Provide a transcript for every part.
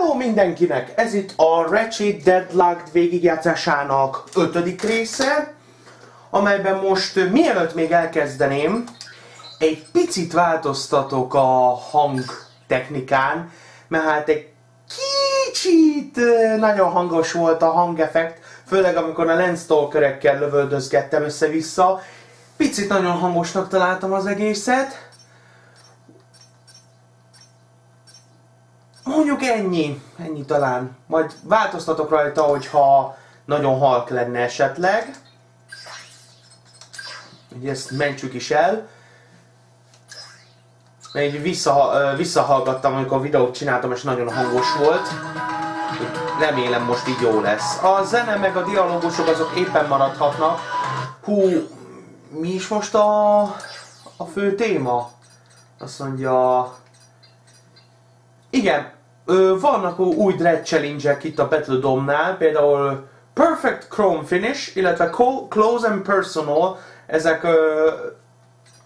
Hello mindenkinek! Ez itt a Ratchet Deadlocked végigjátszásának ötödik része, amelyben most mielőtt még elkezdeném, egy picit változtatok a hangtechnikán, mert hát egy kicsit nagyon hangos volt a hangeffekt, főleg amikor a Landstalkerekkel lövöldözgettem össze-vissza. Picit nagyon hangosnak találtam az egészet, Mondjuk ennyi, ennyi talán. Majd változtatok rajta, hogyha nagyon halk lenne esetleg. Ugye ezt mentsük is el. Egy vissza, visszahallgattam, amikor a videót csináltam, és nagyon hangos volt. Remélem most így jó lesz. A zene meg a dialógusok azok éppen maradhatnak. Hú, mi is most a, a fő téma? Azt mondja... Igen, Ö, vannak új Dread challenge itt a Battle Dome-nál, például Perfect Chrome Finish, illetve Close and Personal, ezek ö,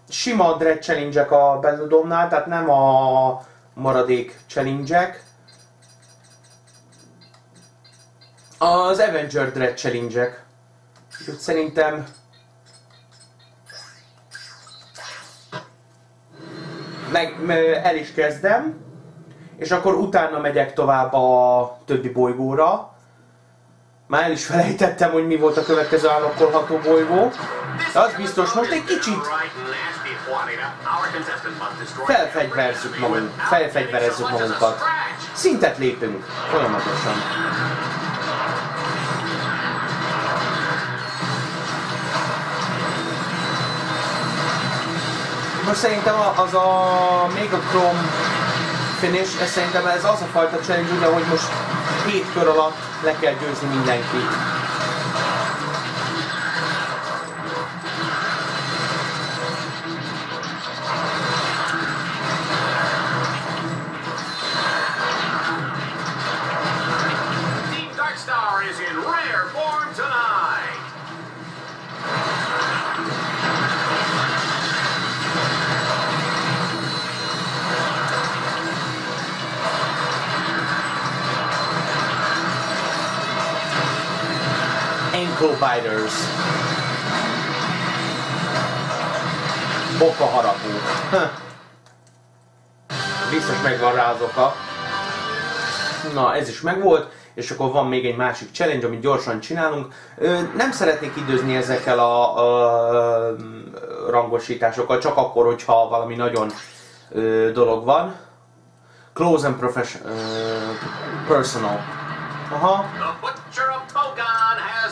sima Dread challenge a Battle Dome-nál, tehát nem a maradék challenge-ek. Az Avenger Dread challenge-ek. Úgyhogy szerintem meg, el is kezdem és akkor utána megyek tovább a többi bolygóra. Már el is felejtettem, hogy mi volt a következő állokkolható bolygó. De az biztos, most egy kicsit felfegyverezzük magunk, felfegyverezzük magunkat. Szintet lépünk folyamatosan. Most szerintem az a Mega Chrome finish, ez szerintem ez az a fajta challenge, ugye, hogy most 7 kör alatt le kell győzni mindenkit. Ankle Biters. Boka harapó. Biztos megvan rá az oka. Na, ez is megvolt, és akkor van még egy másik challenge, amit gyorsan csinálunk. Nem szeretnék időzni ezekkel a, a rangosításokkal, csak akkor, hogyha valami nagyon dolog van. Close and professional, personal. Aha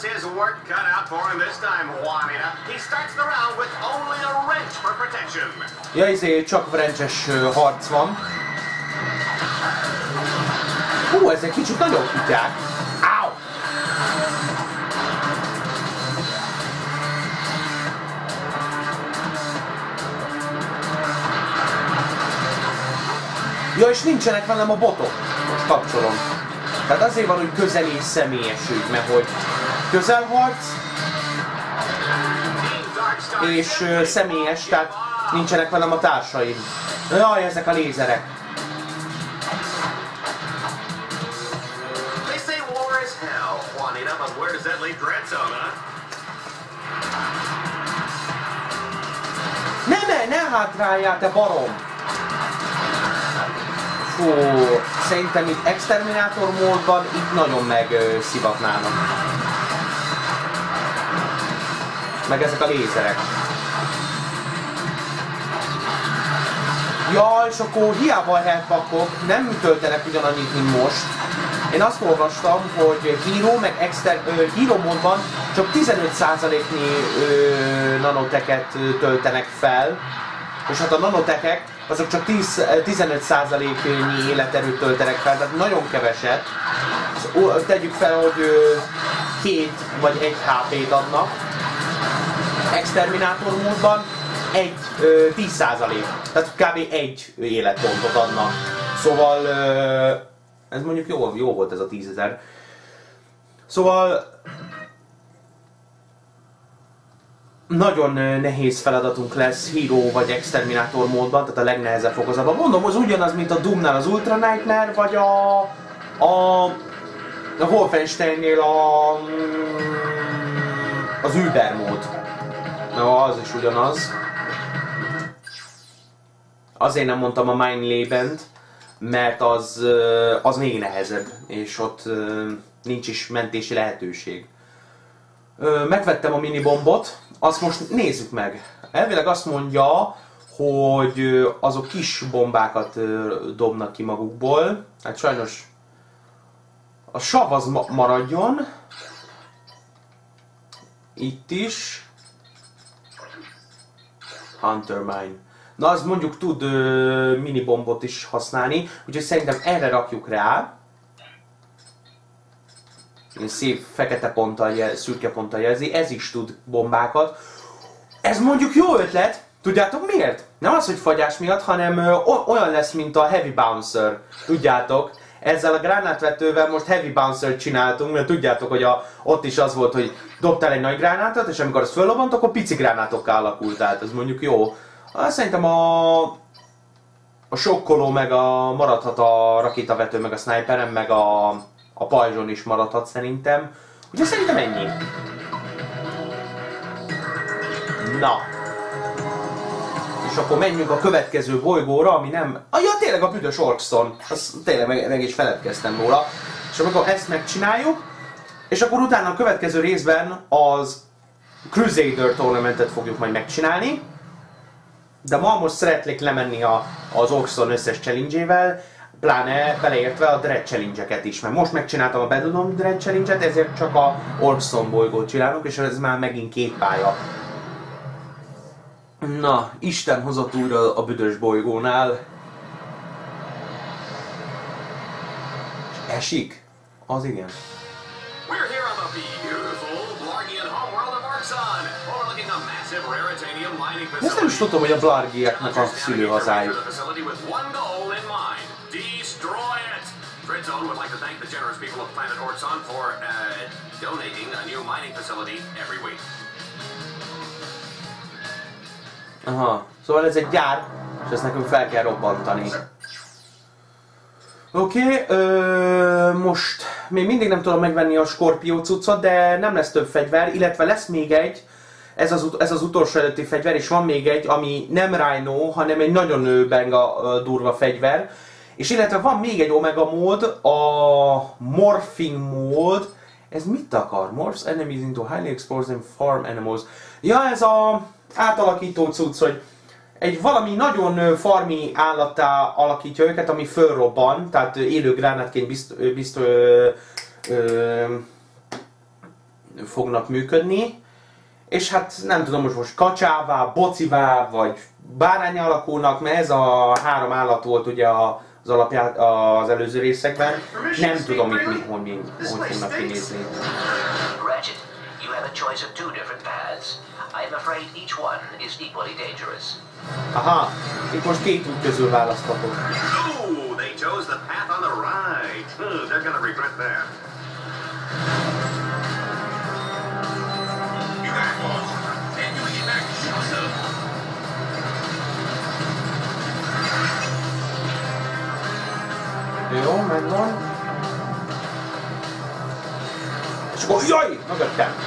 his work cut out for him this time, Juanita. He starts the round with only a wrench for protection. Ja, izé, csak wrenches harc van. Hú, ezek kicsit nagyon kutyák. Áu! Ja, és nincsenek velem a botok. Most kapcsolom. Tehát azért van, hogy közel és személyes mert hogy közelharc, és uh, személyes, tehát nincsenek velem a társaim. Jaj, ezek a lézerek. Ne, ne, ne hátráljál, te barom! Fú, szerintem itt exterminátor módban itt nagyon megszivatnának meg ezek a lézerek. Ja, és akkor hiába a headbackok nem töltenek ugyanannyit, mint most. Én azt olvastam, hogy Hero meg Exter, uh, Hero csak 15%-nyi uh, nanoteket töltenek fel, és hát a nanotekek azok csak 10, 15%-nyi életerőt töltenek fel, tehát nagyon keveset. Tegyük fel, hogy uh, két vagy egy HP-t adnak, exterminátor módban egy, ö, 10%, tehát kb. egy életpontot adnak. Szóval ö, ez mondjuk jó, jó volt ez a 10 ezer. Szóval nagyon nehéz feladatunk lesz Hero vagy Exterminator módban, tehát a legnehezebb fokozatban. Mondom, az ugyanaz, mint a Doomnál az Ultra Nightmare, vagy a A, a Wolfensteinnél a, az Uber mód. Na, az is ugyanaz. Azért nem mondtam a Mine Lebent, mert az, az még nehezebb, és ott nincs is mentési lehetőség. Megvettem a minibombot, azt most nézzük meg. Elvileg azt mondja, hogy azok kis bombákat dobnak ki magukból. Hát sajnos a sav az maradjon. Itt is. Hunter Mine. Na az mondjuk tud ö, minibombot is használni, úgyhogy szerintem erre rakjuk rá. Szép fekete ponttal, szürke ponttal jelzi, ez is tud bombákat. Ez mondjuk jó ötlet, tudjátok miért? Nem az, hogy fagyás miatt, hanem ö, olyan lesz, mint a Heavy Bouncer, tudjátok? Ezzel a gránátvetővel most Heavy Bouncer csináltunk, mert tudjátok, hogy a, ott is az volt, hogy dobtál egy nagy gránátot, és amikor az föllobant, akkor pici gránátokká alakult, tehát ez mondjuk jó. Azt szerintem a, a sokkoló meg a maradhat a rakétavető, meg a sniperem, meg a, a pajzson is maradhat szerintem. Úgyhogy szerintem ennyi. Na. És akkor menjünk a következő bolygóra, ami nem... Ah, ja, tényleg a büdös Orkson. Azt tényleg meg, meg is feledkeztem róla. És akkor ezt megcsináljuk, és akkor utána a következő részben az Crusader Tournamentet fogjuk majd megcsinálni. De ma most szeretnék lemenni a, az Oxon összes challenge pláne beleértve a Dread challenge is, mert most megcsináltam a Bedouin Dread challenge ezért csak a Orkson bolygót csinálunk, és ez már megint két pálya. Na, Isten hozott újra a büdös bolygónál. Esik? Az igen. We're here on the beautiful Blargian homeworld of Arxon, overlooking a massive raritanium mining facility. Ezt nem is tudtam, hogy a Blargiaknak a szülőhazájuk. Zone would like to thank the generous people of planet Orxon for uh, donating a new mining facility every week. Aha, szóval ez egy gyár, és ezt nekünk fel kell robbantani. Oké, okay, most még mindig nem tudom megvenni a Scorpio cuccot, de nem lesz több fegyver, illetve lesz még egy, ez az, ez az utolsó előtti fegyver, és van még egy, ami nem Rhino, hanem egy nagyon benga durva fegyver. És illetve van még egy Omega mód, a Morphing mód. Ez mit akar? Morphs enemies into highly and farm animals. Ja, ez a átalakító cucc, hogy egy valami nagyon farmi állattá alakítja őket, ami fölrobban, tehát élő gránátként bizt, bizt, fognak működni. És hát nem tudom, most most kacsává, bocivá, vagy bárány alakulnak, mert ez a három állat volt ugye az alapját az előző részekben. Nem tudom itt mi, hogy, mi, hogy fognak kinézni. Ratchet, you have a choice of two different paths. I am afraid each one is equally dangerous. Aha, itt most két út közül választhatok. Oh, they chose the path on the right. Hmm, they're gonna regret that. Jó, megvan. És akkor, jaj, mögöttem.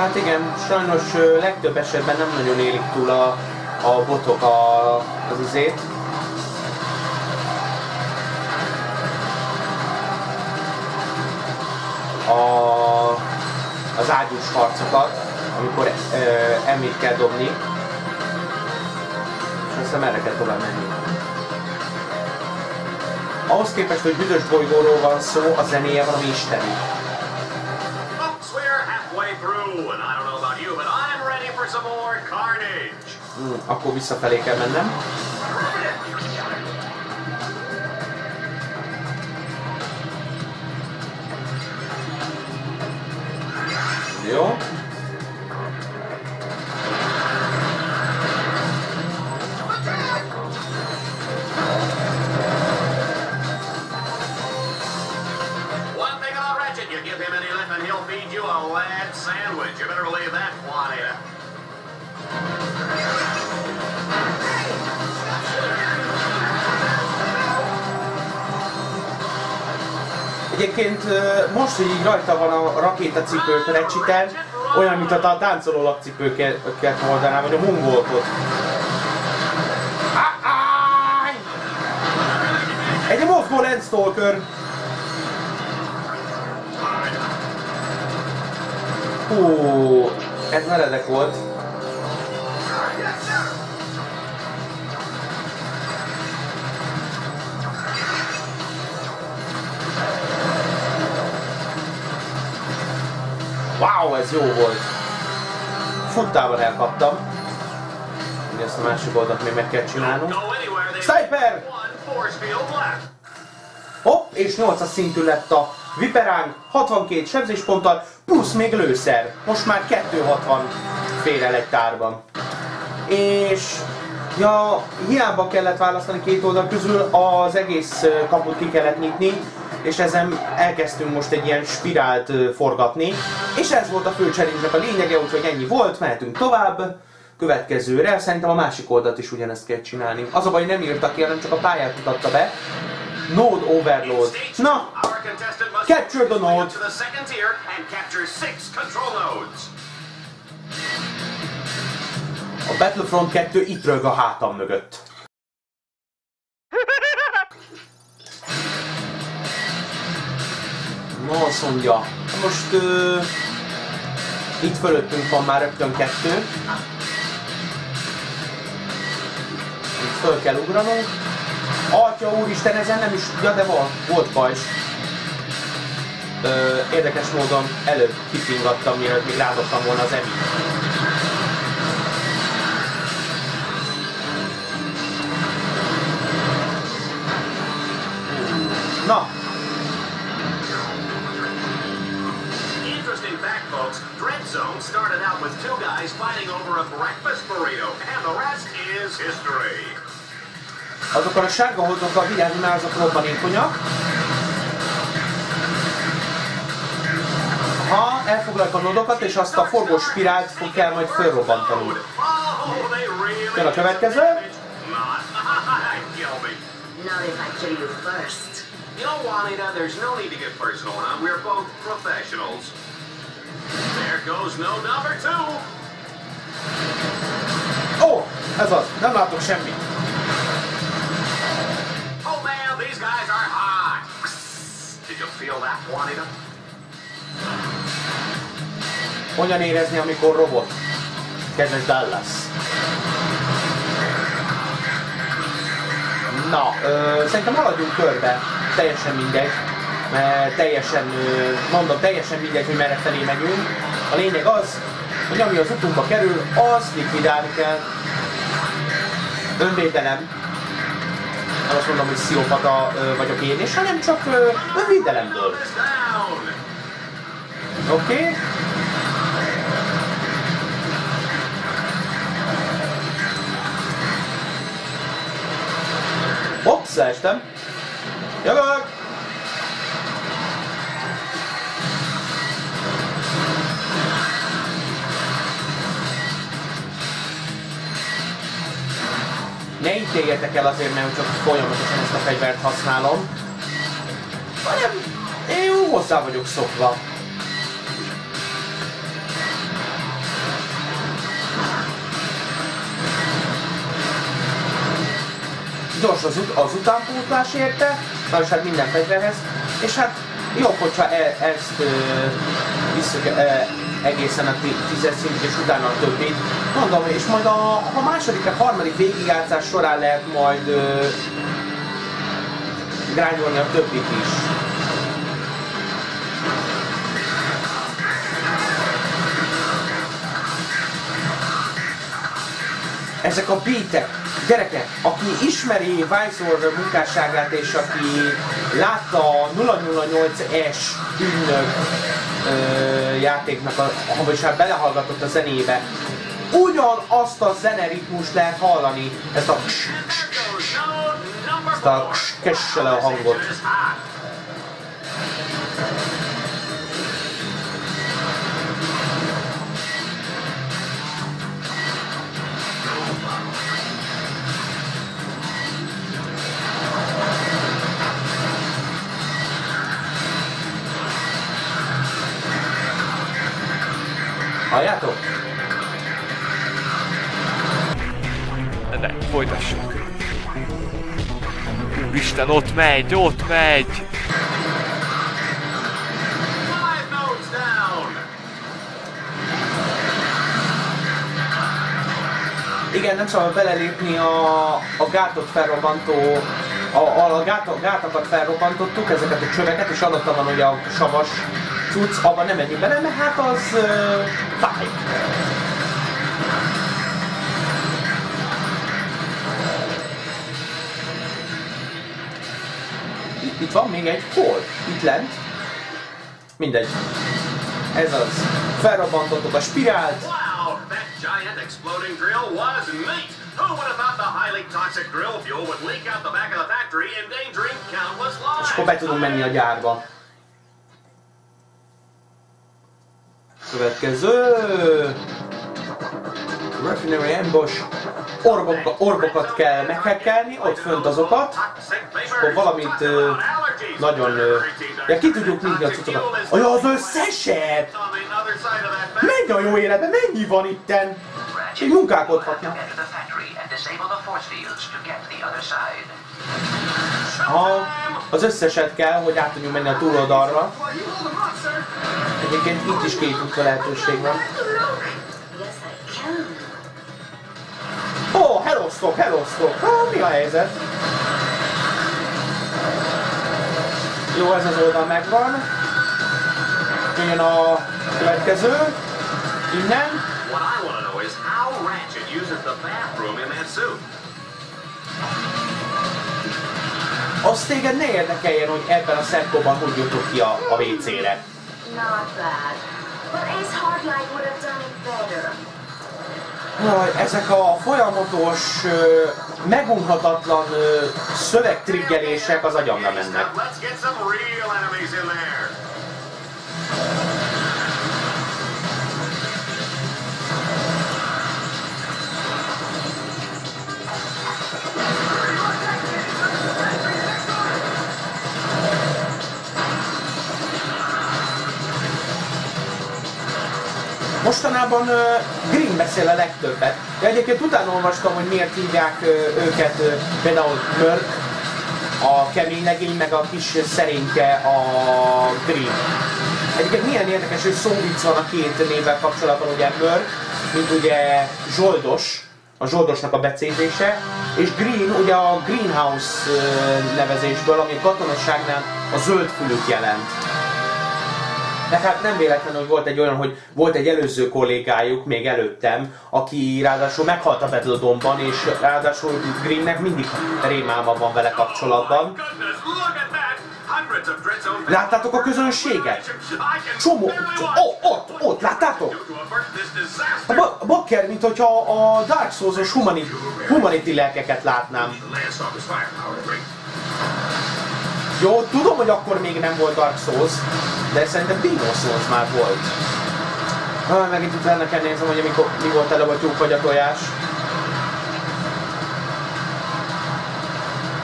Hát igen, sajnos legtöbb esetben nem nagyon élik túl a, a botok a, az izét. A, az ágyús harcokat, amikor ö, emét kell dobni. És aztán erre kell tovább menni. Ahhoz képest, hogy büdös bolygóról van szó, a zenéje valami isteni. Hmm, akkor visszafelé kell mennem. Jó. Sandwich. You better believe Egyébként most, hogy így rajta van a rakétacipő recsiten, olyan, mint a táncoló lakcipőket mondanám, vagy a mongolkot. Egy mozgó Landstalker! Hú, ez meredek volt. Ez jó volt. Futtával elkaptam. Ugye ezt a másik oldalt még meg kell csinálnunk. Sniper! Hopp, és 8 szintű lett a Viperánk, 62 sebzésponttal, plusz még lőszer. Most már 260 fér el egy tárban. És ja, hiába kellett választani két oldal közül, az egész kaput ki kellett nyitni, és ezen elkezdtünk most egy ilyen spirált forgatni. És ez volt a fő challenge a lényege, úgyhogy ennyi volt, mehetünk tovább. Következőre, szerintem a másik oldalt is ugyanezt kell csinálni. Az a baj, nem írta ki, hanem csak a pályát mutatta be. Node Overload. Na, Capture the node. a Battlefront 2 itt rög a hátam mögött. No, azt mondja. Most ö, itt fölöttünk van már rögtön kettő. Itt föl kell ugranunk. Atya úristen, ezen nem is... Ja, de van, volt pajzs. Ö, érdekes módon előbb kipingattam, mielőtt még rádottam volna az emi. Na, burrito, and the rest is history. azokkal a sárga holdonkkal vigyázni, mert azok robbanékonyak. Ha elfoglaljuk a nodokat, és azt a forgós spirált fog kell majd fölrobbantanunk. Oh, they really Jön a következő. Not. Kill me. Not if I kill you first. You know, Juanita, there's no need to get personal now. We're both professionals. There goes no number two. Ó, ez az, nem látok semmit. Oh man, these guys are hot. Did you feel that, Juanita? Hogyan érezni, amikor robot? Kedves Dallas. Na, ö, szerintem haladjunk körbe. Teljesen mindegy. Mert teljesen, ö, mondom, teljesen mindegy, hogy merre felé megyünk. A lényeg az, hogy ami az utunkba kerül, az likvidálni kell. Önvédelem. Nem azt mondom, hogy sziopata vagyok én is, hanem csak önvédelemből. Oké? Okay? Hops, leestem. Jövök! Ítéljetek el azért, mert csak folyamatosan ezt a fegyvert használom. Hanem én hozzá vagyok szokva. gyors az, ut- az utánpótlás érte, és hát minden fegyverhez, és hát jobb, hogyha e- ezt ö, visszük e- egészen a tízes szintig, és utána a többit. Mondom, és majd a, a második, a harmadik végigjátszás során lehet majd ö, grányolni a többit is. ezek a beatek, gyerekek, aki ismeri Weissorder munkásságát és aki látta a 008S ünnök ö, játéknak, a, vagyis hát belehallgatott a zenébe, ugyanazt a zeneritmust lehet hallani, ezt a Ezt a four. kss- kessel a hangot. Halljátok? Ne, folytassuk. Úristen, ott megy, ott megy! Igen, nem szabad belelépni a, a gátot felrobbantó, a, a, a gát, gátakat felrobbantottuk, ezeket a csöveket, és alatta van ugye a savas cucc, abban nem menjünk bele, mert hát az uh, fáj. Itt, itt van még egy hol? Itt lent? Mindegy. Ez az. Felrobbantottuk a spirált, Wow, that giant exploding drill was neat. Who would have thought the highly toxic drill fuel would leak out the back of the factory, endangering countless lives? és akkor be tudunk menni a gyárba. Következő... Refinery ambush. Orboka, orbokat kell meghekkelni, ott fönt azokat. akkor valamit, ö, nagyon, ö, ja, ki tudjuk vinni a cuccokat. Aj, az összeset! Menj a jó életbe, mennyi van itten? Így munkálkodhatnak. Ha az összeset kell, hogy át tudjunk menni a túloldalra. Egyébként itt is két útra lehetőség van. Ó, oh, hellosztok, hellosztok! Ah, mi a helyzet? Jó, ez az oldal megvan. Jön a következő. Innen. What I want to know is how Ratchet uses the bathroom in that suit. Azt téged ne érdekeljen, hogy ebben a szekkóban hogy jutok ki a, a WC-re. Not bad. But Ace Hardlight would have done it better. Jaj, ezek a folyamatos, megunhatatlan ö, szövegtriggerések az agyamra mennek. let's get some real enemies in there. Mostanában Green beszél a legtöbbet. De egyébként utána olvastam, hogy miért hívják őket például Mörk, a kemény legény, meg a kis szerényke a Green. Egyébként milyen érdekes, hogy szóvic van a két névvel kapcsolatban, ugye Mörk, mint ugye Zsoldos, a Zsoldosnak a becézése, és Green ugye a Greenhouse nevezésből, ami a katonaságnál a zöld fülük jelent. De hát nem véletlen, hogy volt egy olyan, hogy volt egy előző kollégájuk még előttem, aki ráadásul meghalt a Battledomban, és ráadásul Greennek mindig rémálma van vele kapcsolatban. Láttátok a közönséget? Csomó, ó, ott, ott, láttátok? A ba- bakker, mint hogyha a Dark Souls-os humanity, humanity lelkeket látnám. Jó, tudom, hogy akkor még nem volt Dark Souls, de szerintem Demon Souls már volt. Ah, megint utána kell nézem, hogy amikor, mi volt előbb a tyúk vagy a tojás.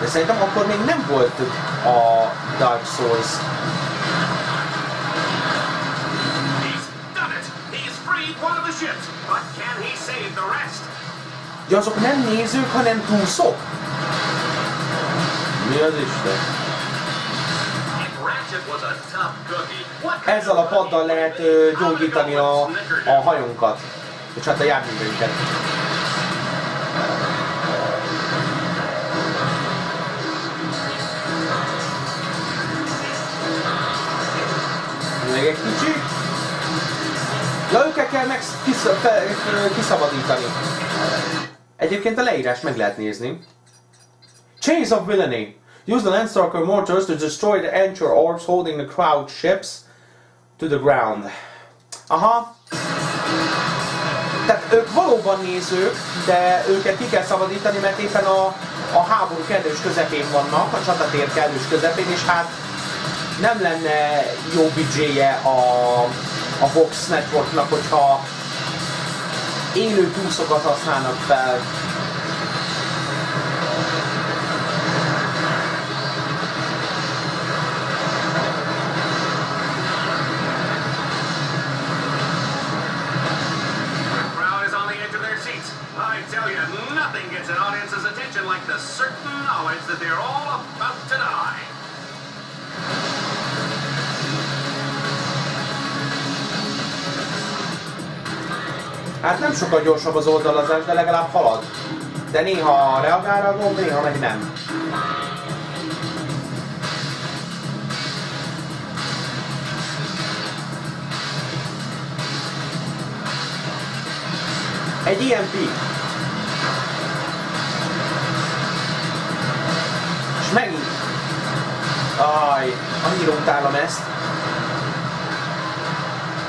De szerintem akkor még nem volt a Dark Souls. Ja, azok nem nézők, hanem túszok? Mi az Isten? Ezzel a paddal lehet ö, gyógyítani a, a hajunkat. És hát a járműveinket. Még egy kicsi. Ja, őket kell meg kisz, fe, ö, kiszabadítani. Egyébként a leírás meg lehet nézni. Chains of Villainy. Use the Landstalker mortars to destroy the anchor orbs holding the crowd ships to the ground. Aha. Tehát ők valóban nézők, de őket ki kell szabadítani, mert éppen a, a háború kellős közepén vannak, a csatatér kellős közepén, és hát nem lenne jó büdzséje a, a Vox Networknak, hogyha élő túszokat használnak fel. like the certain knowledge that they're all about to die. Hát nem sokkal gyorsabb az oldalazás, de legalább halad. De néha reagál a gomb, néha meg nem. Egy ilyen pik. Aj, annyira utálom ezt.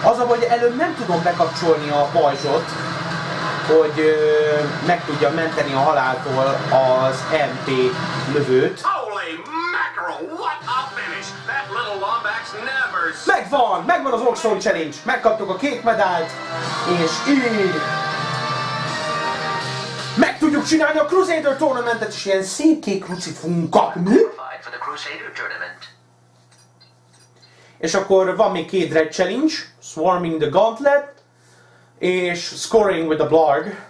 Az a baj, hogy előbb nem tudom bekapcsolni a pajzsot, hogy ö, meg tudja menteni a haláltól az MP lövőt. Megvan! Megvan az Oxford Challenge! Megkaptuk a kék medált, és így csinálni a Crusader Tournamentet, és ilyen szép kék krucit fogunk kapni. És akkor van még két Red Challenge, Swarming the Gauntlet, és Scoring with the Blarg.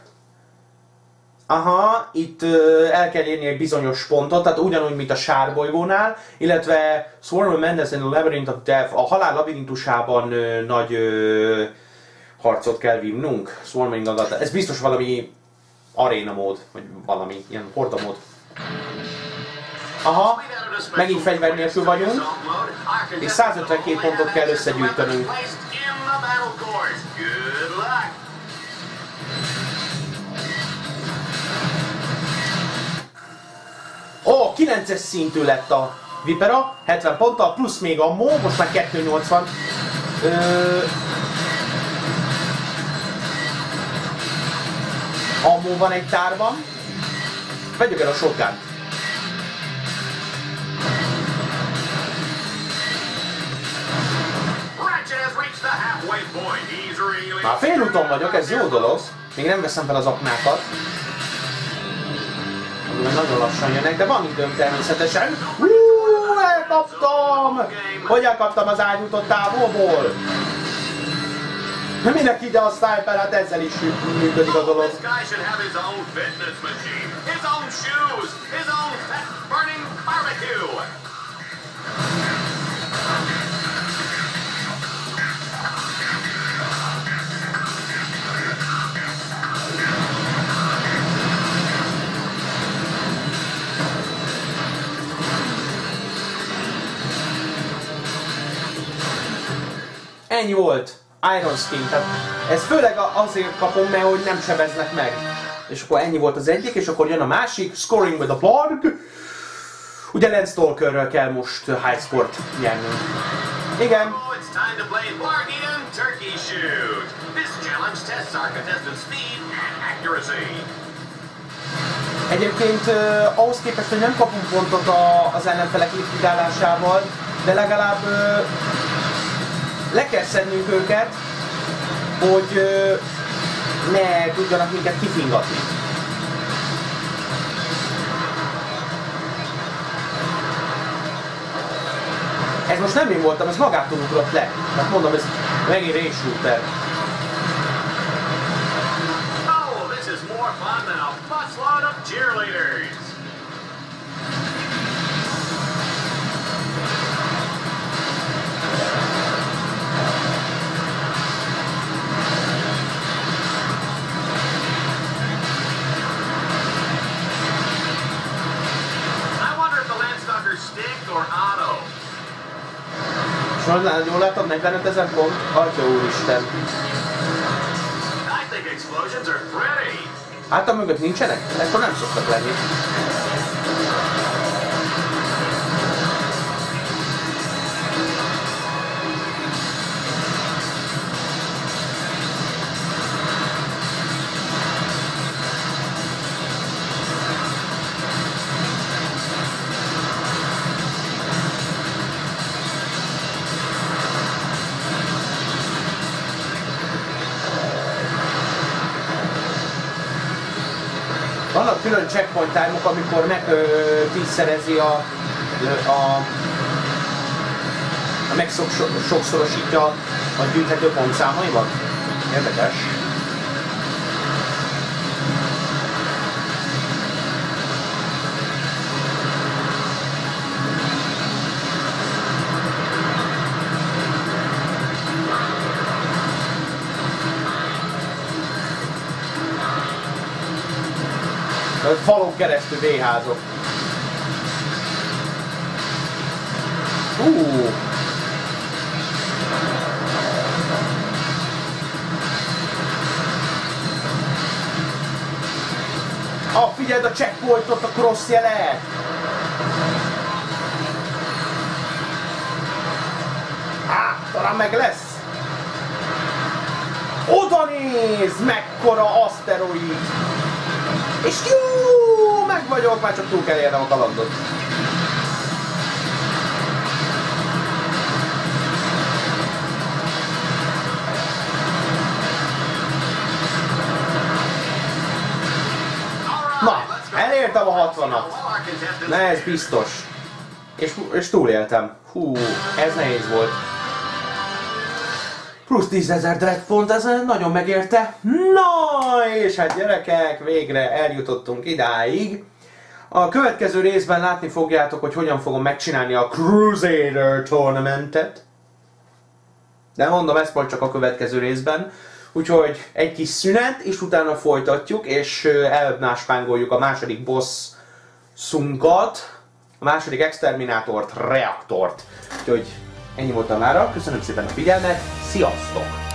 Aha, itt ö, el kell érni egy bizonyos pontot, tehát ugyanúgy, mint a sárbolygónál, illetve Swarm of Madness in the Labyrinth of Death, a halál labirintusában ö, nagy ö, harcot kell vívnunk. Swarming Gauntlet. Ez biztos valami aréna mód, vagy valami ilyen horda mód. Aha, megint fegyver nélkül vagyunk. És 152 pontot kell összegyűjtenünk. Ó, 9-es szintű lett a Vipera, 70 ponttal, plusz még a Mó, most már 280. Ö... Ammó van egy tárban. Vegyük el a shotgun Már félúton vagyok, ez jó dolog. Még nem veszem fel az aknákat. Mert nagyon lassan jönnek, de van időm természetesen. Hú, elkaptam! Hogy elkaptam az ágyútot távolból? Mindenki ide a sniper, hát ezzel is működik a dolog. Ennyi volt. Iron Skin. Tehát ez főleg azért kapom, mert hogy nem sebeznek meg. És akkor ennyi volt az egyik, és akkor jön a másik, Scoring with a Blarg. Ugye Landstalkerrel kell most high score-t nyernünk. Igen, Oh. Egyébként uh, ahhoz képest, hogy nem kapunk pontot a, az ellenfelek likvidálásával, de legalább uh, le kell szednünk őket, hogy ne tudjanak minket kifingatni. Ez most nem én voltam, ez magától ugrott le. Hát mondom, ez megint race shooter. Most jól látod, 45 ezer pont? Atya úristen. Hát a mögött nincsenek? Ekkor nem szoktak lenni. Checkpoint time amikor meg ö, tízszerezi a, a, meg sok, sokszorosítja a gyűjthető pontszámaimat. Érdekes. Falon keresztül véházok. Uh. Ah, figyeld a checkpointot, a cross jelet! Á, talán meg lesz! Oda néz, mekkora aszteroid! És jó, meg vagyok, már csak túl kell érnem a kalandot. Na, elértem a 60-at. Na ez biztos. És, és túléltem. Hú, ez nehéz volt. Plusz 10 ezer dread pont, ez nagyon megérte. Na, és hát gyerekek, végre eljutottunk idáig. A következő részben látni fogjátok, hogy hogyan fogom megcsinálni a Crusader Tournamentet. De mondom, ez majd csak a következő részben. Úgyhogy egy kis szünet, és utána folytatjuk, és elnáspángoljuk a második boss szunkat, a második exterminátort, reaktort. Úgyhogy ennyi volt a mára, köszönöm szépen a figyelmet, sziasztok!